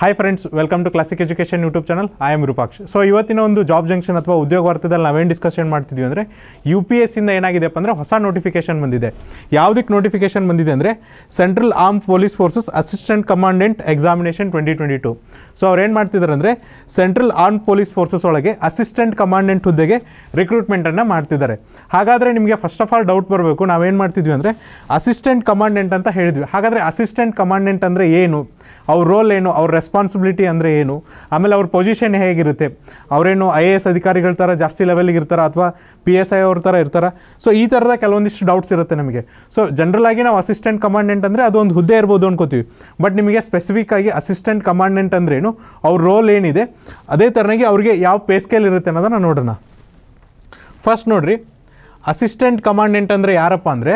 Hi friends welcome to classic education YouTube channel I am Rupaksh so ಇವತ್ತಿನ ಒಂದು job junction ಅಥವಾ ಉದ್ಯೋಗ ವಾರ್ತದಲ್ಲಿ ನಾವೇನು ಡಿಸ್ಕಷನ್ ಮಾಡ್ತಿದ್ವಿ ಅಂದರೆ ಯು ಪಿ ಎಸ್ ಇಂದ ಏನಾಗಿದೆಪ್ಪ ಅಂದರೆ ಹೊಸ ನೋಟಿಫಿಕೇಶನ್ ಬಂದಿದೆ. ಯಾವುದಕ್ಕೆ ನೋಟಿಫಿಕೇಶನ್ ಬಂದಿದೆ ಅಂದರೆ central arm police forces assistant commandant examination twenty twenty two so ಅವ್ರು ಏನು ಮಾಡ್ತಿದ್ದಾರೆ ಅಂದರೆ ಸೆಂಟ್ರಲ್ ಆರ್ಮ್ ಪೊಲೀಸ್ ಫೋರ್ಸಸ್ ಒಳಗೆ ಅಸಿಸ್ಟೆಂಟ್ ಕಮಾಂಡೆಂಟ್ ಹುದ್ದೆಗೆ ರಿಕ್ರೂಟ್ಮೆಂಟನ್ನು ಮಾಡ್ತಿದ್ದಾರೆ ಹಾಗಾದರೆ ನಿಮಗೆ ಫಸ್ಟ್ ಆಫ್ ಆಲ್ ಡೌಟ್ ಬರಬೇಕು. ನಾವೇನು ಮಾಡ್ತಿದ್ವಿ ಅಂದರೆ ಅಸಿಸ್ಟೆಂಟ್ ಕಮಾಂಡೆಂಟ್ ಅಂತ ಹೇಳಿದ್ವಿ. ಹಾಗಾದರೆ ಅಸಿಸ್ಟೆಂಟ್ ಕಮಾಂಡೆಂಟ್ ಅಂದರೆ ಏನು? ಅವ್ರ ರೋಲ್ ಏನು, ಅವ್ರ ರೆಸ್ಪಾನ್ಸಿಬಿಲಿಟಿ ಅಂದರೆ ಏನು, ಆಮೇಲೆ ಅವ್ರ ಪೊಸಿಷನ್ ಹೇಗಿರುತ್ತೆ, ಅವರೇನು ಐ ಎ ಎಸ್ ಅಧಿಕಾರಿಗಳ ಥರ ಜಾಸ್ತಿ ಲೆವೆಲ್ಗೆ ಇರ್ತಾರ ಅಥವಾ ಪಿ ಎಸ್ ಐ ಅವ್ರ ಥರ ಇರ್ತಾರ? ಸೊ ಈ ಥರದ ಕೆಲವೊಂದಿಷ್ಟು ಡೌಟ್ಸ್ ಇರುತ್ತೆ ನಮಗೆ. ಸೊ ಜನರಲ್ ಆಗಿ ನಾವು ಅಸಿಸ್ಟೆಂಟ್ ಕಮಾಂಡೆಂಟ್ ಅಂದರೆ ಅದೊಂದು ಹುದ್ದೆ ಇರ್ಬೋದು ಅನ್ಕೋತೀವಿ. ಬಟ್ ನಿಮಗೆ ಸ್ಪೆಸಿಫಿಕ್ ಆಗಿ ಅಸಿಸ್ಟೆಂಟ್ ಕಮಾಂಡೆಂಟ್ ಅಂದ್ರೆ ಏನು, ಅವ್ರ ರೋಲ್ ಏನಿದೆ, ಅದೇ ಥರನಾಗಿ ಅವ್ರಿಗೆ ಯಾವ ಪೇ ಸ್ಕೇಲ್ ಇರುತ್ತೆ ಅನ್ನೋದನ್ನ ನೋಡೋಣ. ಫಸ್ಟ್ ನೋಡ್ರಿ ಅಸಿಸ್ಟೆಂಟ್ ಕಮಾಂಡೆಂಟ್ ಅಂದರೆ ಯಾರಪ್ಪ ಅಂದರೆ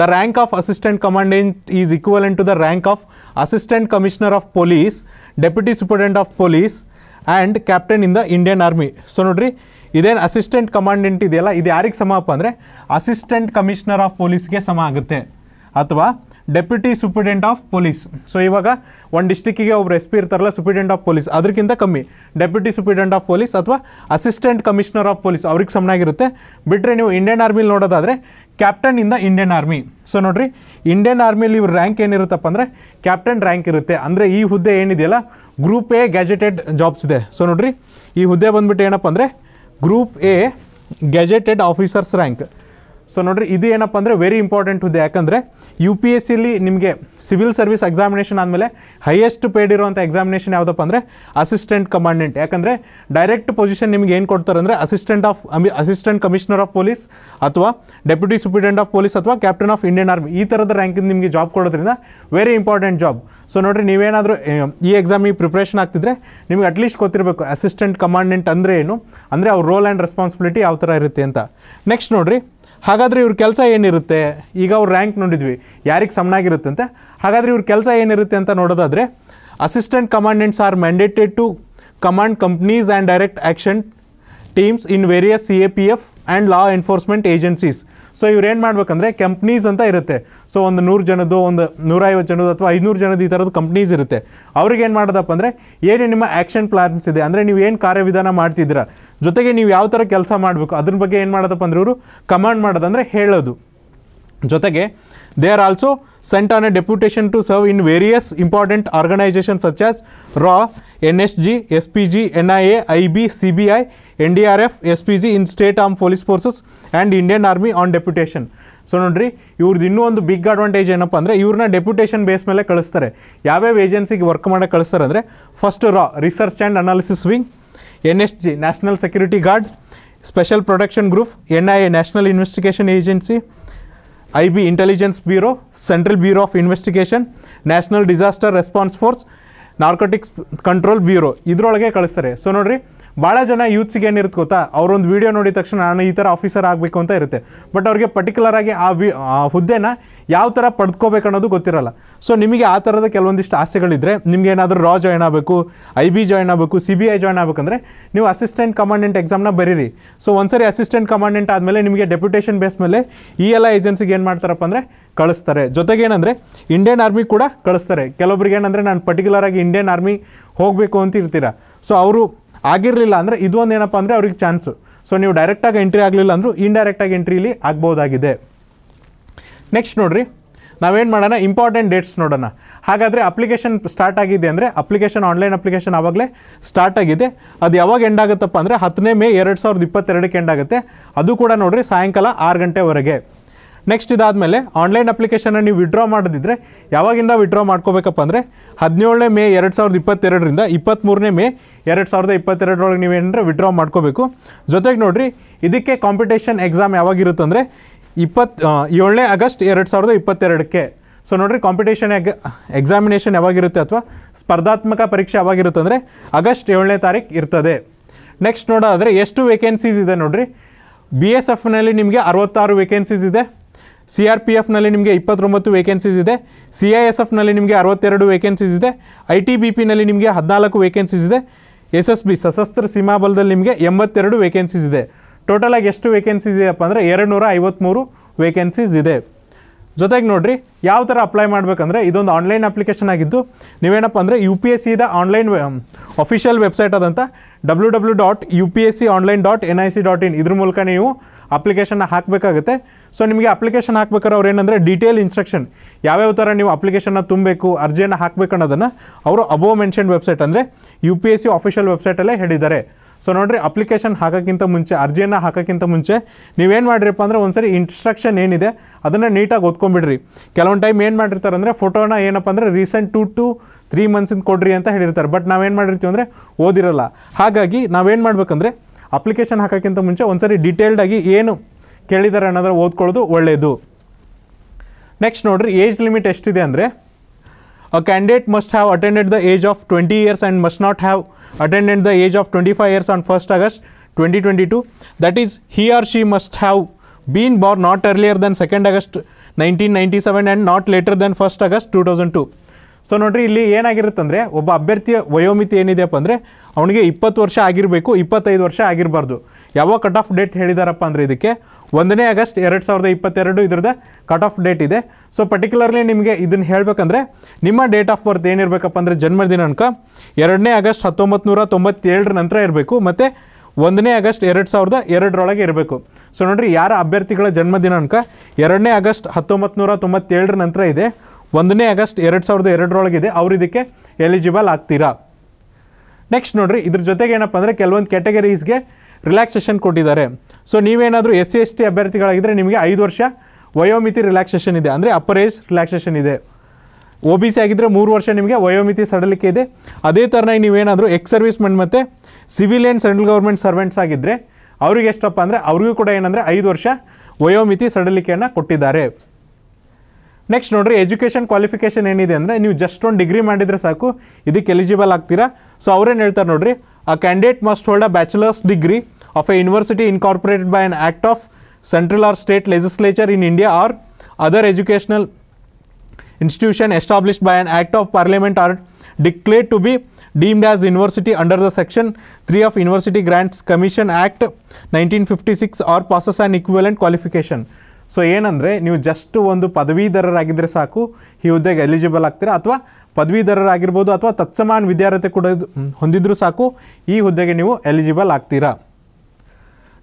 the rank of assistant commandant is equivalent to the rank of assistant commissioner of police deputy superintendent of police and captain in the Indian army so ನೋಡ್ರಿ, ಇದೇನು assistant commandant ಇದೆಯಲ್ಲ, ಇದು ಯಾರಿಗೆ ಸಮಪ್ಪ ಅಂದರೆ ಅಸಿಸ್ಟೆಂಟ್ ಕಮಿಷನರ್ ಆಫ್ ಪೊಲೀಸ್ಗೆ ಸಮ ಆಗುತ್ತೆ. ಅಥವಾ deputy superintendent of police so ಇವಾಗ ಒಂದು ಡಿಸ್ಟಿಕ್ಕಿಗೆ ಒಬ್ರು ಎಸ್ ಪಿ ಇರ್ತಾರಲ್ಲ ಸೂಪರ್ಡೆಂಟ್ ಆಫ್ ಪೊಲೀಸ್ ಅದಕ್ಕಿಂತ ಕಮ್ಮಿ. ಡೆಪ್ಯೂಟಿ ಸೂಪರ್ಡೆಂಟ್ ಆಫ್ ಪೊಲೀಸ್ ಅಥವಾ ಅಸಿಸ್ಟೆಂಟ್ ಕಮಿಷನರ್ ಆಫ್ ಪೊಲೀಸ್ ಅವ್ರಿಗೆ ಸಮನಾಗಿರುತ್ತೆ. ಬಿಟ್ಟರೆ ನೀವು ಇಂಡಿಯನ್ ಆರ್ಮಿಲಿ ನೋಡೋದಾದರೆ ಕ್ಯಾಪ್ಟನ್ ಇಂದ ಇಂಡಿಯನ್ ಆರ್ಮಿ ಸೊ ನೋಡ್ರಿ ಇಂಡಿಯನ್ ಆರ್ಮಿಲಿ ಇವ್ರ ರ್ಯಾಂಕ್ ಏನಿರುತ್ತಪ್ಪ ಅಂದರೆ ಕ್ಯಾಪ್ಟನ್ ರ್ಯಾಂಕ್ ಇರುತ್ತೆ. ಅಂದರೆ ಈ ಹುದ್ದೆ ಏನಿದೆಯಲ್ಲ ಗ್ರೂಪ್ ಎ ಗ್ಯಾಜೆಟೆಡ್ ಜಾಬ್ಸ್ ಇದೆ. ಸೊ ನೋಡ್ರಿ, ಈ ಹುದ್ದೆ ಬಂದುಬಿಟ್ಟು ಏನಪ್ಪ ಅಂದರೆ group A gazetted officers rank so ನೋಡ್ರಿ, ಇದು ಏನಪ್ಪ ಅಂದರೆ ವೆರಿ ಇಂಪಾರ್ಟೆಂಟ್ ಹುದ್ದೆ. ಯಾಕಂದರೆ ಯು ಪಿ ಎಸ್ ಸಿಲಿ ನಿಮಗೆ ಸಿವಿಲ್ ಸರ್ವಿಸ್ ಎಕ್ಸಾಮಿನೇಷನ್ ಆದಮೇಲೆ ಹೈಯೆಸ್ಟ್ ಪೇಡ್ ಇರುವಂಥ ಎಕ್ಸಾಮಿನೇಷನ್ ಯಾವುದಪ್ಪ ಅಂದರೆ ಅಸಿಸ್ಟೆಂಟ್ ಕಮಾಂಡೆಂಟ್ ಯಾಕಂದರೆ ಡೈರೆಕ್ಟ್ ಪೊಸಿಷನ್ ನಿಮ್ಗೆ ಏನು ಕೊಡ್ತಾರೆ ಅಂದರೆ assistant of assistant commissioner of police ಅಥವಾ ಡೆಪ್ಯೂಟಿ ಸೂಪರ್ಡೆಂಟ್ ಆಫ್ ಪೊಲೀಸ್ ಅಥವಾ ಕ್ಯಾಪ್ಟನ್ ಆಫ್ ಇಂಡಿಯನ್ ಆರ್ಮಿ ಈ ಥರದ ರ್ಯಾಂಕಿಂದ ನಿಮಗೆ ಜಾಬ್ ಕೊಡೋದ್ರಿಂದ ವೆರಿ ಇಂಪಾರ್ಟೆಂಟ್ ಜಾಬ್ ಸೊ ನೋಡಿರಿ, ನೀವೇನಾದರೂ ಈ ಎಕ್ಸಾಮಿಗೆ ಪ್ರಿಪ್ರೇಷನ್ ಆಗ್ತಿದ್ರೆ ನಿಮ್ಗೆ ಅಟ್ಲೀಸ್ಟ್ ಗೊತ್ತಿರಬೇಕು ಅಸಿಸ್ಟೆಂಟ್ ಕಮಾಂಡೆಂಟ್ ಅಂದರೆ ಏನು, ಅಂದರೆ ಅವ್ರ ರೋಲ್ ಆ್ಯಂಡ್ ರೆಸ್ಪಾನ್ಸಿಬಿಲಿಟಿ ಯಾವ ಥರ ಇರುತ್ತೆ ಅಂತ. ನೆಕ್ಸ್ಟ್ ನೋಡ್ರಿ ಹಾಗಾದರೆ ಇವ್ರ ಕೆಲಸ ಏನಿರುತ್ತೆ? ಈಗ ಅವ್ರ ರ್ಯಾಂಕ್ ನೋಡಿದ್ವಿ, ಯಾರಿಗೆ ಸಮನಾಗಿರುತ್ತಂತೆ ಹಾಗಾದರೆ ಇವ್ರ ಕೆಲಸ ಏನಿರುತ್ತೆ ಅಂತ ನೋಡೋದಾದರೆ assistant commandants are mandated to command companies and direct action teams in various C A P F and law enforcement agencies so ಇವ್ರೇನು ಮಾಡ್ಬೇಕಂದ್ರೆ ಕಂಪ್ನೀಸ್ ಅಂತ ಇರುತ್ತೆ. ಸೊ ಒಂದು ನೂರು ಜನದ್ದು, ಒಂದು ನೂರೈವತ್ತು ಜನದ್ದು ಅಥವಾ ಐನೂರು ಜನದ ಈ ಥರದ್ದು ಕಂಪ್ನೀಸ್ ಇರುತ್ತೆ. ಅವ್ರಿಗೆ ಏನು ಮಾಡೋದಪ್ಪ ಅಂದರೆ, ಏನು ನಿಮ್ಮ ಆ್ಯಕ್ಷನ್ ಪ್ಲಾನ್ಸ್ ಇದೆ? ಅಂದರೆ ನೀವು ಏನು ಕಾರ್ಯವಿಧಾನ ಮಾಡ್ತಿದ್ದೀರಾ? ಜೊತೆಗೆ ನೀವು ಯಾವ ಥರ ಕೆಲಸ ಮಾಡಬೇಕು? ಅದ್ರ ಬಗ್ಗೆ ಏನು ಮಾಡೋದಪ್ಪ ಅಂದ್ರೆ ಇವರು ಕಮಾಂಡ್ ಮಾಡೋದಂದರೆ ಹೇಳೋದು. ಜೊತೆಗೆ they are also sent on a deputation to serve in various important organisation such as Ra N S G S P G N I A I B C B I N D R F S P G in state arm police forces and Indian army on deputation so ನೋಡ್ರಿ ಇವ್ರದ್ದು ಇನ್ನೂ ಒಂದು big advantage ಏನಪ್ಪ ಅಂದರೆ ಇವ್ರನ್ನ deputation base ಮೇಲೆ ಕಳಿಸ್ತಾರೆ. ಯಾವ್ಯಾವ ಏಜೆನ್ಸಿಗೆ ವರ್ಕ್ ಮಾಡೋಕ್ಕೆ ಕಳಿಸ್ತಾರೆ ಅಂದರೆ first Ra research and analysis wing N S G national security guard special protection group N I A national investigation agency I B intelligence bureau central bureau of investigation national disaster response force narcotics control bureau ಇದರೊಳಗೆ ಕಳಿಸ್ತಾರೆ. So ನೋಡ್ರಿ ಭಾಳ ಜನ ಯೂತ್ಸಿಗೆ ಏನಿರುತ್ತೆ ಗೊತ್ತಾ? ಅವರೊಂದು video ನೋಡಿದ ತಕ್ಷಣ ನಾನು ಈ ಥರ ಆಫೀಸರ್ ಆಗಬೇಕು ಅಂತ ಇರುತ್ತೆ. ಬಟ್ ಅವ್ರಿಗೆ ಪರ್ಟಿಕ್ಯುಲರ್ ಆಗಿ ಆ ವಿ ಹುದ್ದೆನ ಯಾವ ಥರ ಪಡ್ಕೋಬೇಕು ಅನ್ನೋದು ಗೊತ್ತಿರಲ್ಲ. ಸೊ ನಿಮಗೆ ಆ ಥರದ ಕೆಲವೊಂದಿಷ್ಟು ಆಸೆಗಳಿದ್ದರೆ ನಿಮ್ಗೆ ಏನಾದರೂ ರಾ ಜಾಯ್ನ್ ಆಗಬೇಕು ಐ ಬಿ ಜಾಯ್ನ್ ಆಗಬೇಕು ಸಿ ಬಿ ಐ ಜಾಯ್ನ್ ಆಗಬೇಕಂದ್ರೆ ನೀವು ಅಸಿಸ್ಟೆಂಟ್ ಕಮಾಂಡೆಂಟ್ ಎಕ್ಸಾಮ್ನ ಬರೀರಿ. ಸೊ ಒಂದ್ಸರಿ ಅಸಿಸ್ಟೆಂಟ್ ಕಮಾಂಡೆಂಟ್ ಆದಮೇಲೆ ನಿಮಗೆ ಡೆಪ್ಯುಟೇಷನ್ ಬೇಸ್ ಮೇಲೆ ಈ ಎಲ್ಲ ಏಜೆನ್ಸಿಗೆ ಏನು ಮಾಡ್ತಾರಪ್ಪ ಅಂದರೆ ಕಳಿಸ್ತಾರೆ. ಜೊತೆಗೆ ಏನಂದರೆ ಇಂಡಿಯನ್ ಆರ್ಮಿ ಕೂಡ ಕಳಿಸ್ತಾರೆ. ಕೆಲವೊಬ್ರಿಗೆ ಏನಂದರೆ ನಾನು ಪರ್ಟಿಕ್ಯುಲರ್ ಆಗಿ ಇಂಡಿಯನ್ ಆರ್ಮಿ ಹೋಗಬೇಕು ಅಂತ ಇರ್ತೀರ. ಸೊ ಅವರು ಆಗಿರಲಿಲ್ಲ ಅಂದರೆ ಇದು ಒಂದು ಏನಪ್ಪ ಅಂದರೆ ಅವ್ರಿಗೆ ಚಾನ್ಸು ಸೊ ನೀವು ಡೈರೆಕ್ಟಾಗಿ ಎಂಟ್ರಿ ಆಗಲಿಲ್ಲ ಅಂದರೂ ಇಂಡೈರೆಕ್ಟಾಗಿ ಎಂಟ್ರಿಲಿ ಆಗ್ಬೋದಾಗಿದೆ. ನೆಕ್ಸ್ಟ್ ನೋಡ್ರಿ. ನಾವೇನು ಮಾಡೋಣ? ಇಂಪಾರ್ಟೆಂಟ್ ಡೇಟ್ಸ್ ನೋಡೋಣ. ಹಾಗಾದರೆ ಅಪ್ಲಿಕೇಶನ್ ಸ್ಟಾರ್ಟ್ ಆಗಿದೆ ಅಂದರೆ ಅಪ್ಲಿಕೇಶನ್ ಆನ್ಲೈನ್ ಅಪ್ಲಿಕೇಶನ್ ಆವಾಗಲೇ ಸ್ಟಾರ್ಟ್ ಆಗಿದೆ. ಅದು ಯಾವಾಗ ಎಂಡ್ ಆಗುತ್ತಪ್ಪ ಅಂದರೆ ಹತ್ತನೇ ಮೇ ಎರಡು ಸಾವಿರದ ಇಪ್ಪತ್ತೆರಡಕ್ಕೆ ಎಂಡ್ ಆಗುತ್ತೆ. ಅದು ಕೂಡ ನೋಡಿರಿ ಸಾಯಂಕಾಲ ಆರು ಗಂಟೆವರೆಗೆ. ನೆಕ್ಸ್ಟ್ ಇದಾದಮೇಲೆ ಆನ್ಲೈನ್ ಅಪ್ಲಿಕೇಶನ್ನ ನೀವು ವಿಡ್ರಾ ಮಾಡೋದಿದ್ರೆ ಯಾವಾಗಿಂದ ವಿಡ್ರಾ ಮಾಡ್ಕೋಬೇಕಪ್ಪ ಅಂದರೆ ಹದಿನೇಳನೇ ಮೇ ಎರಡು ಸಾವಿರದ ಇಪ್ಪತ್ತೆರಡರಿಂದ ಇಪ್ಪತ್ತ್ಮೂರನೇ ಮೇ ಎರಡು ಸಾವಿರದ ಇಪ್ಪತ್ತೆರಡರೊಳಗೆ ನೀವೇನಂದರೆ ವಿಡ್ರಾ ಮಾಡ್ಕೋಬೇಕು. ಜೊತೆಗೆ ನೋಡಿರಿ, ಇದಕ್ಕೆ ಕಾಂಪಿಟೇಷನ್ ಎಕ್ಸಾಮ್ ಯಾವಾಗಿರುತ್ತೆ ಅಂದರೆ ಇಪ್ಪತ್ತು ಏಳನೇ ಆಗಸ್ಟ್ ಎರಡು ಸಾವಿರದ ಇಪ್ಪತ್ತೆರಡಕ್ಕೆ. ಸೊ ನೋಡಿರಿ ಕಾಂಪಿಟೇಷನ್ ಎಗ್ ಎಕ್ಸಾಮಿನೇಷನ್ ಯಾವಾಗಿರುತ್ತೆ ಅಥವಾ ಸ್ಪರ್ಧಾತ್ಮಕ ಪರೀಕ್ಷೆ ಯಾವಾಗಿರುತ್ತೆ ಅಂದರೆ ಆಗಸ್ಟ್ ಏಳನೇ ತಾರೀಕು ಇರ್ತದೆ. ನೆಕ್ಸ್ಟ್ ನೋಡೋದಾದರೆ ಎಷ್ಟು ವೇಕೆನ್ಸೀಸ್ ಇದೆ ನೋಡಿರಿ. ಬಿ ಎಸ್ ಎಫ್ನಲ್ಲಿ ನಿಮಗೆ ಅರವತ್ತಾರು ವೇಕೆನ್ಸೀಸ್ ಇದೆ. ಸಿ ಆರ್ ಪಿ ಎಫ್ನಲ್ಲಿ ನಿಮಗೆ ಇಪ್ಪತ್ತೊಂಬತ್ತು ವೇಕೆನ್ಸೀಸ್ ಇದೆ. ಸಿ ಐ ಎಸ್ ಎಫ್ನಲ್ಲಿ ನಿಮಗೆ ಅರವತ್ತೆರಡು ವೇಕೆನ್ಸೀಸ್ ಇದೆ. ಐ ಟಿ ಬಿ ಪಿನಲ್ಲಿ ನಿಮಗೆ ಹದಿನಾಲ್ಕು ವೇಕೆನ್ಸೀಸ್ ಇದೆ. ಎಸ್ ಎಸ್ ಬಿ ಸಶಸ್ತ್ರ ಸೀಮಾಬಲದಲ್ಲಿ ನಿಮಗೆ ಎಂಬತ್ತೆರಡು ವೇಕೆನ್ಸೀಸ್ ಇದೆ. ಟೋಟಲಾಗಿ ಎಷ್ಟು ವೇಕೆನ್ಸೀಸ್ ಇದೆಯಪ್ಪ ಅಂದರೆ ಎರಡು ನೂರ ಐವತ್ತ್ಮೂರು ವೇಕೆನ್ಸೀಸ್ ಇದೆ. ಜೊತೆಗೆ ನೋಡಿರಿ, ಯಾವ ಥರ ಅಪ್ಲೈ ಮಾಡಬೇಕಂದ್ರೆ ಇದೊಂದು ಆನ್ಲೈನ್ ಅಪ್ಲಿಕೇಶನ್ ಆಗಿದ್ದು, ನೀವೇನಪ್ಪ ಅಂದರೆ ಯು ಪಿ ಎಸ್ ಸಿದ ಆನ್ಲೈನ್ ಅಫಿಷಿಯಲ್ ವೆಬ್ಸೈಟ್ ಆದಂಥ W W dot U P S C online dot N I C dot in ಇದ್ರ ಮೂಲಕ ನೀವು ಅಪ್ಲಿಕೇಶನ್ನ ಹಾಕಬೇಕಾಗುತ್ತೆ. ಸೊ ನಿಮಗೆ ಅಪ್ಲಿಕೇಶನ್ ಹಾಕ್ಬೇಕಾದ್ರೆ ಅವ್ರು ಏನಂದರೆ ಡೀಟೇಲ್ ಇನ್ಸ್ಟ್ರಕ್ಷನ್ ಯಾವ್ಯಾವ ಥರ ನೀವು ಅಪ್ಲಿಕೇಶನ್ನ ತುಂಬಬೇಕು, ಅರ್ಜಿಯನ್ನು ಹಾಕಬೇಕು ಅನ್ನೋದನ್ನು ಅವರು ಅಬೋ ಮೆನ್ಷನ್ ವೆಬ್ಸೈಟ್ ಅಂದರೆ U P S C official ವೆಬ್ಸೈಟಲ್ಲೇ ಹೇಳಿದ್ದಾರೆ. ಸೊ ನೋಡಿರಿ ಅಪ್ಲಿಕೇಶನ್ ಹಾಕೋಕ್ಕಿಂತ ಮುಂಚೆ, ಅರ್ಜಿಯನ್ನು ಹಾಕೋಕ್ಕಿಂತ ಮುಂಚೆ ನೀವೇನು ಮಾಡಿರಪ್ಪ ಅಂದರೆ ಒಂದ್ಸರಿ ಇನ್ಸ್ಟ್ರಕ್ಷನ್ ಏನಿದೆ ಅದನ್ನು ನೀಟಾಗಿ ಓದ್ಕೊಂಬಿಡ್ರಿ ಕೆಲವೊಂದು ಟೈಮ್ ಏನು ಮಾಡಿರ್ತಾರೆ ಅಂದರೆ ಫೋಟೋನ ಏನಪ್ಪ ಅಂದರೆ ರೀಸೆಂಟ್ ಟು ಟು ತ್ರೀ ಮಂತ್ಸಿಂದ ಕೊಡ್ರಿ ಅಂತ ಹೇಳಿರ್ತಾರೆ. ಬಟ್ ನಾವೇನು ಮಾಡಿರ್ತೀವಿ ಅಂದರೆ ಓದಿರಲ್ಲ. ಹಾಗಾಗಿ ನಾವೇನು ಮಾಡ್ಬೇಕಂದ್ರೆ ಅಪ್ಲಿಕೇಶನ್ ಹಾಕೋಕ್ಕಿಂತ ಮುಂಚೆ ಒಂದ್ಸರಿ ಆಗಿ ಏನು ಕೇಳಿದ್ದಾರೆ ಅನ್ನೋದ್ರ ಓದ್ಕೊಳ್ಳೋದು ಒಳ್ಳೆಯದು ನೆಕ್ಸ್ಟ್ ನೋಡ್ರಿ ಏಜ್ ಲಿಮಿಟ್ ಎಷ್ಟಿದೆ ಅಂದರೆ A candidate must have attended the age of 20 years and must not have attended the age of 25 years on 1st August 2022. That is, he or she must have been born not earlier than 2nd August 1997 and not later than 1st August 2002. So ನೋಡ್ರಿ, ಇಲ್ಲಿ ಏನಾಗಿರುತ್ತಂದ್ರೆ ಒಬ್ಬ ಅಭ್ಯರ್ಥಿಯ ವಯೋಮಿತಿ ಏನಿದೆಯಪ್ಪ ಅಂದರೆ, ಅವನಿಗೆ ಇಪ್ಪತ್ತು ವರ್ಷ ಆಗಿರಬೇಕು, ಇಪ್ಪತ್ತೈದು ವರ್ಷ ಆಗಿರಬಾರ್ದು. ಯಾವ ಕಟ್ ಆಫ್ ಡೇಟ್ ಹೇಳಿದಾರಪ್ಪ ಅಂದರೆ ಇದಕ್ಕೆ, ಒಂದನೇ ಆಗಸ್ಟ್ ಎರಡು ಸಾವಿರದ ಇಪ್ಪತ್ತೆರಡು ಇದ್ರದ್ದು ಕಟ್ ಆಫ್ ಡೇಟ್ ಇದೆ. ಸೊ ಪರ್ಟಿಕ್ಯುಲರ್ಲಿ ನಿಮಗೆ ಇದನ್ನು ಹೇಳಬೇಕಂದ್ರೆ, ನಿಮ್ಮ ಡೇಟ್ ಆಫ್ ಬರ್ತ್ ಏನಿರಬೇಕಪ್ಪ ಅಂದರೆ, ಜನ್ಮ ದಿನಾಂಕ ಎರಡನೇ ಆಗಸ್ಟ್ ಹತ್ತೊಂಬತ್ತು ನಂತರ ಇರಬೇಕು, ಮತ್ತು ಒಂದನೇ ಆಗಸ್ಟ್ ಎರಡು ಸಾವಿರದ ಎರಡರೊಳಗೆ ಇರಬೇಕು. ಸೊ ನೋಡಿರಿ, ಯಾರ ಅಭ್ಯರ್ಥಿಗಳ ಜನ್ಮ ದಿನಾಂಕ ಎರಡನೇ ಆಗಸ್ಟ್ ಹತ್ತೊಂಬತ್ತು ನಂತರ ಇದೆ ಒಂದನೇ ಆಗಸ್ಟ್ ಎರಡು ಸಾವಿರದ ಎರಡರೊಳಗಿದೆ, ಅವ್ರು ಇದಕ್ಕೆ ಎಲಿಜಿಬಲ್ ಆಗ್ತೀರಾ? ನೆಕ್ಸ್ಟ್ ನೋಡಿರಿ, ಇದ್ರ ಜೊತೆಗೆ ಏನಪ್ಪ ಅಂದರೆ ಕೆಲವೊಂದು ಕ್ಯಾಟಗರೀಸ್ಗೆ ರಿಲ್ಯಾಕ್ಸೇಷನ್ ಕೊಟ್ಟಿದ್ದಾರೆ. ಸೊ ನೀವೇನಾದರೂ ಎಸ್ ಸಿ, ಎಸ್ ಟಿ ಅಭ್ಯರ್ಥಿಗಳಾಗಿದ್ದರೆ ನಿಮಗೆ ಐದು ವರ್ಷ ವಯೋಮಿತಿ ರಿಲ್ಯಾಕ್ಸೇಷನ್ ಇದೆ. ಅಂದರೆ ಅಪ್ಪರ್ ಏಜ್ ರಿಲ್ಯಾಕ್ಸೇಷನ್ ಇದೆ. ಒ ಬಿ ಸಿ ಆಗಿದ್ದರೆ ಮೂರು ವರ್ಷ ನಿಮಗೆ ವಯೋಮಿತಿ ಸಡಲಿಕೆ ಇದೆ. ಅದೇ ಥರನಾಗಿ ನೀವೇನಾದರೂ ಎಕ್ಸ್ ಸರ್ವಿಸ್ ಮೆನ್ ಮತ್ತು ಆ್ಯಂಡ್ ಸೆಂಟ್ರಲ್ ಗೌರ್ಮೆಂಟ್ ಸರ್ವೆಂಟ್ಸ್ ಆಗಿದ್ದರೆ ಅವ್ರಿಗೆ ಎಷ್ಟಪ್ಪ ಅಂದರೆ ಅವ್ರಿಗೂ ಕೂಡ ಏನಂದರೆ ಐದು ವರ್ಷ ವಯೋಮಿತಿ ಸಡಲಿಕೆಯನ್ನು ಕೊಟ್ಟಿದ್ದಾರೆ. ನೆಕ್ಸ್ಟ್ ನೋಡ್ರಿ ಎಜುಕೇಷನ್ ಕ್ವಾಲಿಫಿಕೇಷನ್ ಏನಿದೆ ಅಂದರೆ ನೀವು ಜಸ್ಟ್ ಒಂದು ಡಿಗ್ರಿ ಮಾಡಿದರೆ ಸಾಕು ಇದಕ್ಕೆ ಎಲಿಜಿಬಲ್ ಆಗ್ತೀರಾ ಸೊ ಅವ್ರೇನು ಹೇಳ್ತಾರೆ ನೋಡ್ರಿ a candidate must hold a bachelor's degree of a university incorporated by an act of central or state legislature in India or other educational institution established by an act of parliament are declared to be deemed as university under the section 3 of university grants commission act 1956 or possess an equivalent qualification so ಏನಂದರೆ ನೀವು just ಒಂದು ಪದವೀಧರರಾಗಿದ್ದರೆ ಸಾಕು, ಈ ಹುದ್ದೆಗೆ eligible ಆಗ್ತೀರಾ? ಅಥವಾ ಪದವೀಧರರಾಗಿರ್ಬೋದು ಅಥವಾ ತತ್ಸಮಾನ ವಿದ್ಯಾರ್ಹತೆ ಕೂಡ ಹೊಂದಿದ್ರೂ ಸಾಕು, ಈ ಹುದ್ದೆಗೆ ನೀವು ಎಲಿಜಿಬಲ್ ಆಗ್ತೀರಾ?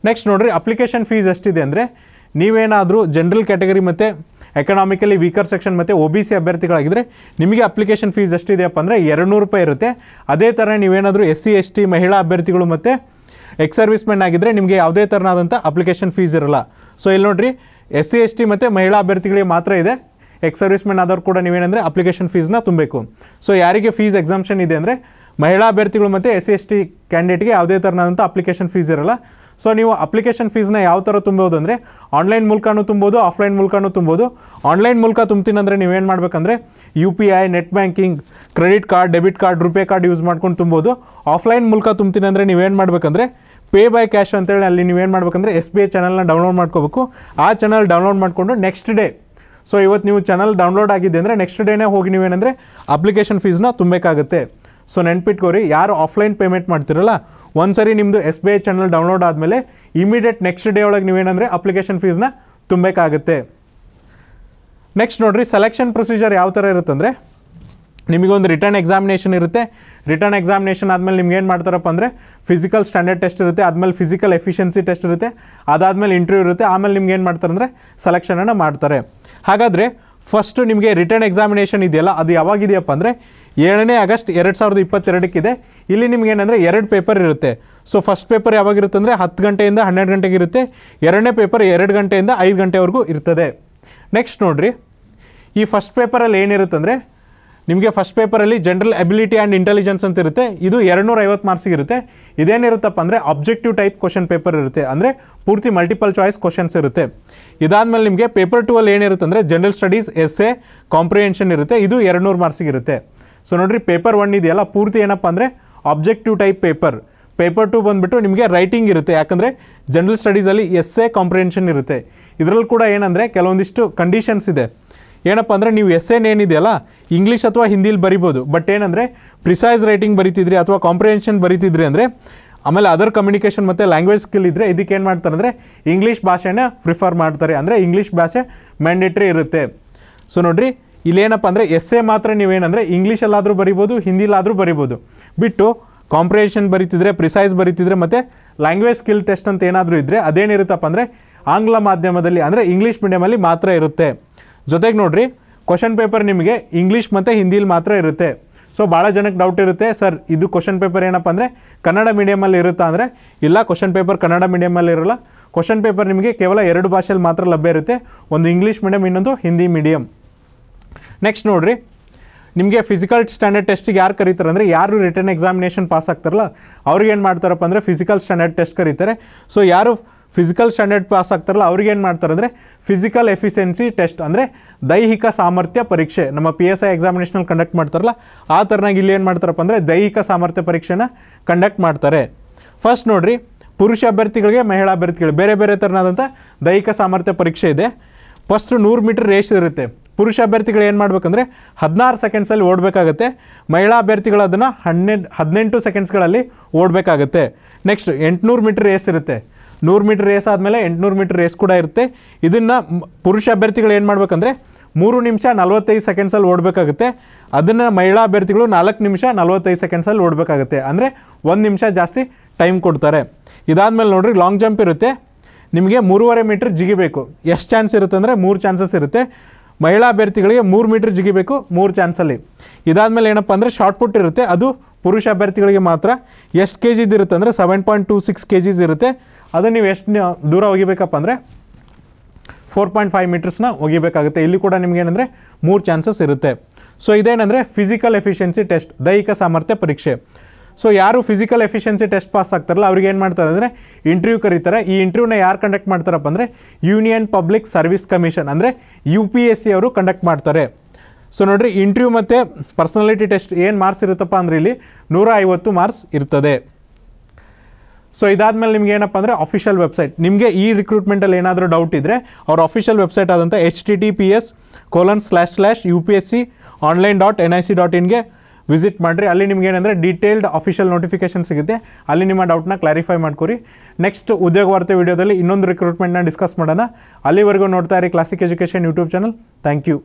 ನೆಕ್ಸ್ಟ್ ನೋಡಿರಿ ಅಪ್ಲಿಕೇಶನ್ ಫೀಸ್ ಎಷ್ಟಿದೆ ಅಂದರೆ, ನೀವೇನಾದರೂ ಜನರಲ್ ಕ್ಯಾಟಗರಿ ಮತ್ತು ಎಕನಾಮಿಕಲಿ ವೀಕರ್ ಸೆಕ್ಷನ್ ಮತ್ತು ಒ ಬಿ ಸಿ ಅಭ್ಯರ್ಥಿಗಳಾಗಿದ್ದರೆ ನಿಮಗೆ ಅಪ್ಲಿಕೇಶನ್ ಫೀಸ್ ಎಷ್ಟಿದೆಯಪ್ಪ ಅಂದರೆ ಎರಡು ನೂರು ರೂಪಾಯಿ ಇರುತ್ತೆ. ಅದೇ ಥರ ನೀವೇನಾದರೂ ಎಸ್ ಸಿ ಎಸ್ ಟಿ ಮಹಿಳಾ ಅಭ್ಯರ್ಥಿಗಳು ಮತ್ತು ಎಕ್ಸ್ ಸರ್ವಿಸ್ಮೆನ್ ಆಗಿದ್ದರೆ ನಿಮಗೆ ಯಾವುದೇ ಥರನಾದಂಥ ಅಪ್ಲಿಕೇಶನ್ ಫೀಸ್ ಇರಲ್ಲ. ಸೊ ಇಲ್ಲಿ ನೋಡ್ರಿ ಎಸ್ ಸಿ ಎಸ್ ಟಿ ಮತ್ತು ಮಹಿಳಾ ಅಭ್ಯರ್ಥಿಗಳಿಗೆ ಮಾತ್ರ ಇದೆ. ಎಕ್ಸ್ ಸರ್ವಿಸ್ ಮೆನ್ ಆದವ್ರು ಕೂಡ ನೀವೇನಂದರೆ ಅಪ್ಲಿಕೇಶನ್ ಫೀಸ್ನ ತುಂಬಬೇಕು. ಸೊ ಯಾರಿಗೆ ಫೀಸ್ ಎಕ್ಸಾಮ್ಷನ್ ಇದೆ ಅಂದರೆ ಮಹಿಳಾ ಅಭ್ಯರ್ಥಿಗಳು ಮತ್ತು ಎಸ್ ಸಿ ಎಸ್ ಟಿ ಕ್ಯಾಂಡಿಡೇಟ್ಗೆ ಯಾವುದೇ ಥರನಾದಂಥ ಅಪ್ಲಿಕೇಶನ್ ಫೀಸ್ ಇರಲ್ಲ. ಸೊ ನೀವು ಅಪ್ಲಿಕೇಶನ್ ಫೀಸ್ನ ಯಾವ ಥರ ತುಂಬೋದು ಅಂದರೆ ಆನ್ಲೈನ್ ಮೂಲಕನೂ ತುಂಬೋದು ಆಫ್ಲೈನ್ ಮೂಲಕನೂ ತುಂಬೋದು. ಆನ್ಲೈನ್ ಮೂಲಕ ತುಂಬ್ತೀನಿ ಅಂದರೆ ನೀವೇನು ಮಾಡಬೇಕಂದ್ರೆ U P I net banking credit card debit card RuPay card use ಮಾಡ್ಕೊಂಡು ತುಂಬೋದು. ಆಫ್ಲೈನ್ ಮೂಲಕ ತುಂಬ್ತೀನಿ ಅಂದರೆ ನೀವೇನು ಮಾಡಬೇಕಂದ್ರೆ ಪೇ ಬೈ ಕ್ಯಾಶ್ ಅಂತೇಳಿ ಅಲ್ಲಿ ನೀವೇನು ಮಾಡಬೇಕಂದ್ರೆ ಎಸ್ ಬಿ ಐ ಚಾನಲ್ನ ಡೌನ್ಲೋಡ್ ಮಾಡ್ಕೋಬೇಕು. ಆ ಚಾನಲ್ ಡೌನ್ಲೋಡ್ ಮಾಡಿಕೊಂಡು ನೆಕ್ಸ್ಟ್ ಡೇ ಸೊ ಇವತ್ತು ನೀವು ಚಾನಲ್ ಡೌನ್ಲೋಡ್ ಆಗಿದೆ ಅಂದರೆ ನೆಕ್ಸ್ಟ್ ಡೇನೇ ಹೋಗಿ ನೀವೇನಂದರೆ ಅಪ್ಲಿಕೇಶನ್ ಫೀಸ್ನ ತುಂಬಬೇಕಾಗುತ್ತೆ ಸೊ ನೆನ್ಪಿಟ್ಕೋರಿ, ಯಾರು ಆಫ್ಲೈನ್ ಪೇಮೆಂಟ್ ಮಾಡ್ತಿರಲ್ಲ, ಒಂದ್ಸರಿ ನಿಮ್ಮದು S B I channel download ಆದಮೇಲೆ ಇಮಿಡಿಯೇಟ್ ನೆಕ್ಸ್ಟ್ ಡೇ ಒಳಗೆ ನೀವೇನಂದರೆ ಅಪ್ಲಿಕೇಶನ್ ಫೀಸ್ನ ತುಂಬಬೇಕಾಗುತ್ತೆ ನೆಕ್ಸ್ಟ್ ನೋಡಿರಿ ಸೆಲೆಕ್ಷನ್ ಪ್ರೊಸೀಜರ್ ಯಾವ ಥರ ಇರುತ್ತಂದರೆ ನಿಮಗೊಂದು ರಿಟರ್ನ್ ಎಕ್ಸಾಮಿನೇಷನ್ ಇರುತ್ತೆ. ರಿಟರ್ನ್ ಎಕ್ಸಾಮಿನೇಷನ್ ಆದಮೇಲೆ ನಿಮ್ಗೆ ಏನು ಮಾಡ್ತಾರಪ್ಪ ಅಂದರೆ ಫಿಸಿಕಲ್ ಸ್ಟ್ಯಾಂಡರ್ಡ್ ಟೆಸ್ಟ್ ಇರುತ್ತೆ, ಆದಮೇಲೆ ಫಿಸಿಕಲ್ ಎಫಿಷಿಯನ್ಸಿ ಟೆಸ್ಟ್ ಇರುತ್ತೆ, ಅದಾದಮೇಲೆ ಇಂಟರ್ವ್ಯೂ ಇರುತ್ತೆ, ಆಮೇಲೆ ನಿಮ್ಗೆ ಏನು ಮಾಡ್ತಾರೆ ಅಂದರೆ ಸೆಲೆಕ್ಷನನ್ನು ಮಾಡ್ತಾರೆ. ಹಾಗಾದರೆ ಫಸ್ಟು ನಿಮಗೆ ರಿಟರ್ನ್ ಎಕ್ಸಾಮಿನೇಷನ್ ಇದೆಯಲ್ಲ, ಅದು ಯಾವಾಗಿದೆಯಪ್ಪ ಅಂದರೆ ಏಳನೇ ಆಗಸ್ಟ್ ಎರಡು ಸಾವಿರದ ಇಪ್ಪತ್ತೆರಡಕ್ಕಿದೆ. ಇಲ್ಲಿ ನಿಮ್ಗೆ ಏನಂದರೆ ಎರಡು ಪೇಪರ್ ಇರುತ್ತೆ. ಸೊ ಫಸ್ಟ್ ಪೇಪರ್ ಯಾವಾಗಿರುತ್ತೆ ಅಂದರೆ ಹತ್ತು ಗಂಟೆಯಿಂದ ಹನ್ನೆರಡು ಗಂಟೆಗೆ ಇರುತ್ತೆ. ಎರಡನೇ ಪೇಪರ್ ಎರಡು ಗಂಟೆಯಿಂದ ಐದು ಗಂಟೆವರೆಗೂ ಇರ್ತದೆ. ನೆಕ್ಸ್ಟ್ ನೋಡಿರಿ, ಈ ಫಸ್ಟ್ ಪೇಪರಲ್ಲಿ ಏನಿರುತ್ತೆ ಅಂದರೆ ನಿಮಗೆ ಫಸ್ಟ್ ಪೇಪರಲ್ಲಿ ಜನರಲ್ ಅಬಿಲಿಟಿ ಆ್ಯಂಡ್ ಇಂಟೆಲಿಜೆನ್ಸ್ ಅಂತ ಇರುತ್ತೆ. ಇದು ಎರಡುನೂರ ಐವತ್ತು ಮಾರ್ಕ್ಸಿಗೆ ಇರುತ್ತೆ. ಇದೇನಿರುತ್ತಪ್ಪ ಅಂದರೆ ಅಬ್ಜೆಕ್ಟಿವ್ ಟೈಪ್ ಕ್ವಶನ್ ಪೇಪರ್ ಇರುತ್ತೆ. ಅಂದರೆ ಪೂರ್ತಿ ಮಲ್ಟಿಪಲ್ ಚಾಯ್ಸ್ ಕ್ವಶನ್ಸ್ ಇರುತ್ತೆ. ಇದಾದಮೇಲೆ ನಿಮಗೆ ಪೇಪರ್ ಟೂ ಅಲ್ಲಿ ಏನಿರುತ್ತೆ ಅಂದರೆ general studies essay comprehension ಇರುತ್ತೆ. ಇದು ಎರಡುನೂರು ಮಾರ್ಕ್ಸಿಗೆ ಇರುತ್ತೆ. ಸೊ ನೋಡಿರಿ ಪೇಪರ್ ಒನ್ ಇದೆಯಲ್ಲ, ಪೂರ್ತಿ ಏನಪ್ಪ ಅಂದರೆ objective type paper paper two ಬಂದುಬಿಟ್ಟು ನಿಮಗೆ ರೈಟಿಂಗ್ ಇರುತ್ತೆ. ಯಾಕಂದರೆ ಜನರಲ್ ಸ್ಟಡೀಸಲ್ಲಿ ಎಸ್ ಎ ಕಾಂಪ್ರಿಹೆನ್ಷನ್ ಇರುತ್ತೆ. ಇದರಲ್ಲಿ ಕೂಡ ಏನಂದರೆ ಕೆಲವೊಂದಿಷ್ಟು ಕಂಡೀಷನ್ಸ್ ಇದೆ. ಏನಪ್ಪ ಅಂದರೆ ನೀವು ಎಸ್ ಎನ್ ಏನಿದೆಯಲ್ಲ ಇಂಗ್ಲೀಷ್ ಅಥವಾ ಹಿಂದಿಲಿ ಬರಿಬೋದು. ಬಟ್ ಏನಂದರೆ ಪ್ರಿಸೈಸ್ ರೈಟಿಂಗ್ ಬರಿತಿದ್ರಿ ಅಥವಾ ಕಾಂಪ್ರಿಹೆನ್ಷನ್ ಬರಿತಿದ್ರಿ ಅಂದರೆ, ಆಮೇಲೆ ಅದರ್ ಕಮ್ಯುನಿಕೇಷನ್ ಮತ್ತು ಲ್ಯಾಂಗ್ವೇಜ್ ಸ್ಕಿಲ್ ಇದ್ದರೆ ಇದಕ್ಕೆ ಏನು ಮಾಡ್ತಾರೆ ಅಂದರೆ ಇಂಗ್ಲೀಷ್ ಭಾಷೆನ ಪ್ರಿಫರ್ ಮಾಡ್ತಾರೆ. ಅಂದರೆ ಇಂಗ್ಲೀಷ್ ಭಾಷೆ ಮ್ಯಾಂಡೇಟ್ರಿ ಇರುತ್ತೆ. ಸೊ ನೋಡಿರಿ, ಇಲ್ಲೇನಪ್ಪ ಅಂದರೆ ಎಸ್ ಎ ಮಾತ್ರ ನೀವೇನಂದರೆ ಇಂಗ್ಲೀಷಲ್ಲಾದರೂ ಬರಿಬೋದು ಹಿಂದಿಲಾದರೂ ಬರಿಬೋದು. ಬಿಟ್ಟು ಕಾಂಪ್ರಿಹೆನ್ಷನ್ ಬರಿತಿದ್ರೆ ಪ್ರಿಸೈಸ್ ಬರಿತಿದ್ರೆ ಮತ್ತು ಲ್ಯಾಂಗ್ವೇಜ್ ಸ್ಕಿಲ್ ಟೆಸ್ಟ್ ಅಂತ ಏನಾದರೂ ಇದ್ದರೆ ಅದೇನಿರುತ್ತಪ್ಪ ಅಂದರೆ, ಆಂಗ್ಲ ಮಾಧ್ಯಮದಲ್ಲಿ, ಅಂದರೆ ಇಂಗ್ಲೀಷ್ ಮೀಡಿಯಮಲ್ಲಿ ಮಾತ್ರ ಇರುತ್ತೆ. ಜೊತೆಗೆ ನೋಡ್ರಿ ಕ್ವಶನ್ ಪೇಪರ್ ನಿಮಗೆ ಇಂಗ್ಲೀಷ್ ಮತ್ತು ಹಿಂದಿಲಿ ಮಾತ್ರ ಇರುತ್ತೆ. ಸೊ ಭಾಳ ಜನಕ್ಕೆ ಡೌಟ್ ಇರುತ್ತೆ, ಸರ್, ಇದು ಕ್ವಶನ್ ಪೇಪರ್ ಏನಪ್ಪ ಅಂದರೆ ಕನ್ನಡ ಮೀಡಿಯಮಲ್ಲಿ ಇರುತ್ತಾ ಅಂದರೆ? ಇಲ್ಲ ಕ್ವಶನ್ ಪೇಪರ್ ಕನ್ನಡ ಮೀಡಿಯಮಲ್ಲಿ ಇರೋಲ್ಲ. ಕ್ವಶನ್ ಪೇಪರ್ ನಿಮಗೆ ಕೇವಲ ಎರಡು ಭಾಷೆಯಲ್ಲಿ ಮಾತ್ರ ಲಭ್ಯ ಇರುತ್ತೆ, ಒಂದು ಇಂಗ್ಲೀಷ್ ಮೀಡಿಯಮ್ ಇನ್ನೊಂದು ಹಿಂದಿ ಮೀಡಿಯಮ್ ನೆಕ್ಸ್ಟ್ ನೋಡ್ರಿ, ನಿಮಗೆ ಫಿಸಿಕಲ್ ಸ್ಟ್ಯಾಂಡರ್ಡ್ ಟೆಸ್ಟಿಗೆ ಯಾರು ಕರೀತಾರೆ ಅಂದರೆ, ಯಾರು ರಿಟರ್ನ್ ಎಕ್ಸಾಮಿನೇಷನ್ ಪಾಸ್ ಆಗ್ತಾರಲ್ಲ, ಅವ್ರಿಗೆ ಏನು ಮಾಡ್ತಾರಪ್ಪ ಅಂದರೆ ಫಿಸಿಕಲ್ ಸ್ಟ್ಯಾಂಡರ್ಡ್ ಟೆಸ್ಟ್ ಕರೀತಾರೆ. ಸೊ ಯಾರು ಫಿಸಿಕಲ್ ಸ್ಟ್ಯಾಂಡರ್ಡ್ ಪಾಸ್ ಆಗ್ತಾರಲ್ಲ, ಅವ್ರಿಗೆ ಏನು ಮಾಡ್ತಾರೆ ಅಂದರೆ ಫಿಸಿಕಲ್ ಎಫಿಷಿಯನ್ಸಿ ಟೆಸ್ಟ್ ಅಂದರೆ ದೈಹಿಕ ಸಾಮರ್ಥ್ಯ ಪರೀಕ್ಷೆ. ನಮ್ಮ ಪಿ ಎಸ್ ಐ ಎಕ್ಸಾಮಿನೇಷನಲ್ಲಿ ಕಂಡಕ್ಟ್ ಮಾಡ್ತಾರಲ್ಲ, ಆ ಥರನಾಗಿ ಇಲ್ಲಿ ಏನು ಮಾಡ್ತಾರಪ್ಪ ಅಂದರೆ ದೈಹಿಕ ಸಾಮರ್ಥ್ಯ ಪರೀಕ್ಷೆನ ಕಂಡಕ್ಟ್ ಮಾಡ್ತಾರೆ. ಫಸ್ಟ್ ನೋಡಿರಿ, ಪುರುಷ ಅಭ್ಯರ್ಥಿಗಳಿಗೆ ಮಹಿಳಾ ಅಭ್ಯರ್ಥಿಗಳಿಗೆ ಬೇರೆ ಬೇರೆ ಥರನಾದಂಥ ದೈಹಿಕ ಸಾಮರ್ಥ್ಯ ಪರೀಕ್ಷೆ ಇದೆ. ಫಸ್ಟ್ ನೂರು ಮೀಟರ್ ರೇಸ್ ಇರುತ್ತೆ. ಪುರುಷ ಅಭ್ಯರ್ಥಿಗಳು ಏನು ಮಾಡಬೇಕಂದ್ರೆ ಹದಿನಾರು ಸೆಕೆಂಡ್ಸಲ್ಲಿ ಓಡಬೇಕಾಗತ್ತೆ. ಮಹಿಳಾ ಅಭ್ಯರ್ಥಿಗಳು ಅದನ್ನು ಹನ್ನೆರಡು ಹದಿನೆಂಟು ಸೆಕೆಂಡ್ಸ್ಗಳಲ್ಲಿ ಓಡಬೇಕಾಗತ್ತೆ. ನೆಕ್ಸ್ಟ್ ಎಂಟುನೂರು ಮೀಟರ್ ರೇಸ್ ಇರುತ್ತೆ. ನೂರು ಮೀಟರ್ ರೇಸ್ ಆದಮೇಲೆ ಎಂಟುನೂರು ಮೀಟರ್ ರೇಸ್ ಕೂಡ ಇರುತ್ತೆ. ಇದನ್ನು ಪುರುಷ ಅಭ್ಯರ್ಥಿಗಳು ಏನು ಮಾಡಬೇಕಂದ್ರೆ, ಮೂರು ನಿಮಿಷ ನಲ್ವತ್ತೈದು ಸೆಕೆಂಡ್ಸಲ್ಲಿ ಓಡಬೇಕಾಗುತ್ತೆ. ಅದನ್ನು ಮಹಿಳಾ ಅಭ್ಯರ್ಥಿಗಳು ನಾಲ್ಕು ನಿಮಿಷ ನಲ್ವತ್ತೈದು ಸೆಕೆಂಡ್ಸಲ್ಲಿ ಓಡಬೇಕಾಗುತ್ತೆ. ಅಂದರೆ ಒಂದು ನಿಮಿಷ ಜಾಸ್ತಿ ಟೈಮ್ ಕೊಡ್ತಾರೆ. ಇದಾದಮೇಲೆ ನೋಡ್ರಿ ಲಾಂಗ್ ಜಂಪ್ ಇರುತ್ತೆ. ನಿಮಗೆ ಮೂರುವರೆ ಮೀಟ್ರ್ ಜಿಗಿಬೇಕು ಎಷ್ಟು ಚಾನ್ಸ್ ಇರುತ್ತೆ ಅಂದರೆ ಮೂರು ಚಾನ್ಸಸ್ ಇರುತ್ತೆ. ಮಹಿಳಾ ಅಭ್ಯರ್ಥಿಗಳಿಗೆ ಮೂರು ಮೀಟ್ರ್ ಜಿಗಿಬೇಕು ಮೂರು ಚಾನ್ಸಲ್ಲಿ ಇದಾದಮೇಲೆ ಏನಪ್ಪ ಅಂದರೆ ಶಾರ್ಟ್ ಪುಟ್ ಇರುತ್ತೆ. ಅದು ಪುರುಷ ಅಭ್ಯರ್ಥಿಗಳಿಗೆ ಮಾತ್ರ. ಎಷ್ಟು ಕೆ ಜಿದು ಇರುತ್ತೆ ಅಂದರೆ seven point two six K Gs ಇರುತ್ತೆ. ಅದನ್ನು ನೀವು ಎಷ್ಟು ದೂರ ಒಗಿಬೇಕಪ್ಪ ಅಂದರೆ ಫೋರ್ ಪಾಯಿಂಟ್ ಫೈವ್ ಮೀಟರ್ಸ್ನ ಒಗಿಬೇಕಾಗುತ್ತೆ. ಇಲ್ಲಿ ಕೂಡ ನಿಮ್ಗೆ ಏನಂದರೆ ಮೂರು ಚಾನ್ಸಸ್ ಇರುತ್ತೆ. ಸೊ ಇದೇನಂದರೆ ಫಿಸಿಕಲ್ ಎಫಿಷಿಯನ್ಸಿ ಟೆಸ್ಟ್ ದೈಹಿಕ ಸಾಮರ್ಥ್ಯ ಪರೀಕ್ಷೆ. ಸೊ ಯಾರು ಫಿಸಿಕಲ್ ಎಫಿಷಿಯನ್ಸಿ ಟೆಸ್ಟ್ ಪಾಸ್ ಆಗ್ತಾರಲ್ಲ, ಅವ್ರಿಗೆ ಏನು ಮಾಡ್ತಾರೆ ಅಂದರೆ ಇಂಟರ್ವ್ಯೂ ಕರೀತಾರೆ. ಈ ಇಂಟರ್ವ್ಯೂನ ಯಾರು ಕಂಡಕ್ಟ್ ಮಾಡ್ತಾರಪ್ಪ ಅಂದರೆ ಯೂನಿಯನ್ ಪಬ್ಲಿಕ್ ಸರ್ವಿಸ್ ಕಮಿಷನ್ ಅಂದರೆ ಯು ಪಿ ಎಸ್ ಸಿ ಅವರು ಕಂಡಕ್ಟ್ ಮಾಡ್ತಾರೆ. ಸೊ ನೋಡಿರಿ ಇಂಟರ್ವ್ಯೂ ಮತ್ತು ಪರ್ಸನಾಲಿಟಿ ಟೆಸ್ಟ್ ಏನು ಮಾರ್ಕ್ಸ್ ಇರುತ್ತಪ್ಪ ಅಂದರೆ ಇಲ್ಲಿ ನೂರ ಐವತ್ತು ಮಾರ್ಕ್ಸ್ ಇರ್ತದೆ. ಸೊ ಇದಾದ್ಮೇಲೆ ನಿಮ್ಗೆ ಏನಪ್ಪ ಅಂದರೆ ಅಫಿಷಿಯಲ್ ವೆಬ್ಸೈಟ್ ನಿಮಗೆ ಈ ರಿಕ್ರೂಟ್ಮೆಂಟಲ್ಲಿ ಏನಾದರೂ ಡೌಟ್ ಇದ್ದರೆ ಅವ್ರ ಅಫಿಷಿಯಲ್ ವೆಬ್ಸೈಟ್ ಆದಂಥ H T T P S colon slash slash U P S C online dot N I C dot ಇನ್ಗೆ visit ಮಾಡಿರಿ. ಅಲ್ಲಿ ನಿಮ್ಗೆ ಏನಂದರೆ ಡೀಟೇಲ್ಡ್ ಅಫಿಷಿಯಲ್ ನೋಟಿಫಿಕೇಶನ್ ಸಿಗುತ್ತೆ. ಅಲ್ಲಿ ನಿಮ್ಮ ಡೌಟ್ನ ಕ್ಲಾರಿಫೈ ಮಾಡ್ಕೊರಿ. ನೆಕ್ಸ್ಟ್ ಉದ್ಯೋಗ ವಾರ್ತೆ ವಿಡಿಯೋದಲ್ಲಿ ಇನ್ನೊಂದು ರಿಕ್ರೂಟ್ಮೆಂಟ್ನ ಡಿಸ್ಕಸ್ ಮಾಡೋಣ. ಅಲ್ಲಿವರೆಗೂ ನೋಡ್ತಾ ಇರಿ Classic Education YouTube channel thank you